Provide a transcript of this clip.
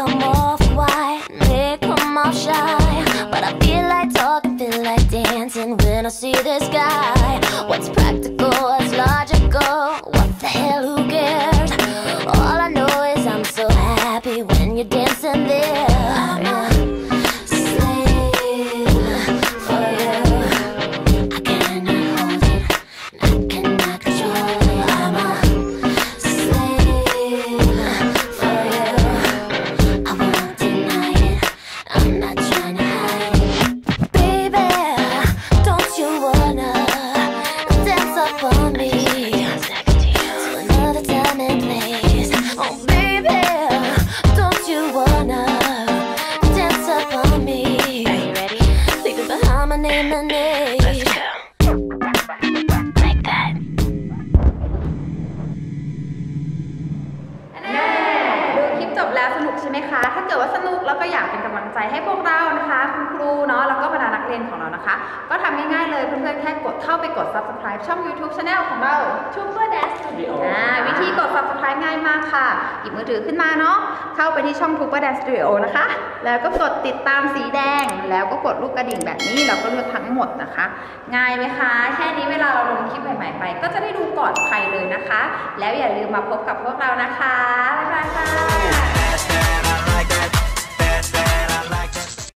come off white, they come off shy. But I feel like talking, feel like dancing when I see this guy What's practical, what's logical, what the hell, who cares? All I know is I'm so happy when you're dancing there Let's go. Like that. แน่ดูคลิปจบแล้วสนุกใช่ไหมคะ ถ้าเกิดว่าสนุกแล้วก็อยากเป็นกำลังใจให้พวกเรานะคะ คุณครูเนาะ แล้วก็บรรดานักเรียนของเรานะคะ ก็ทำง่ายๆเลยเพื่อนๆแค่กดเข้าไปกด subscribe ช่อง YouTube Channel ของเรา Super Dance Studio อ่าวิธีกด subscribe ง่ายมากค่ะ หยิบมือถือขึ้นมาเนาะ เข้าไปที่ช่องทูเปอร์แดนสตูดิโอนะคะ แล้วก็กดติดตามสีแดง แล้วก็กดลูกกระดิ่งแบบนี้ เราก็เลือกทั้งหมดนะคะ ง่ายไหมคะ แค่นี้เวลาเราลงคลิปใหม่ๆไป ก็จะได้ดูก่อนใครเลยนะคะ แล้วอย่าลืมมาพบกับพวกเรานะคะ บ๊ายบายค่ะ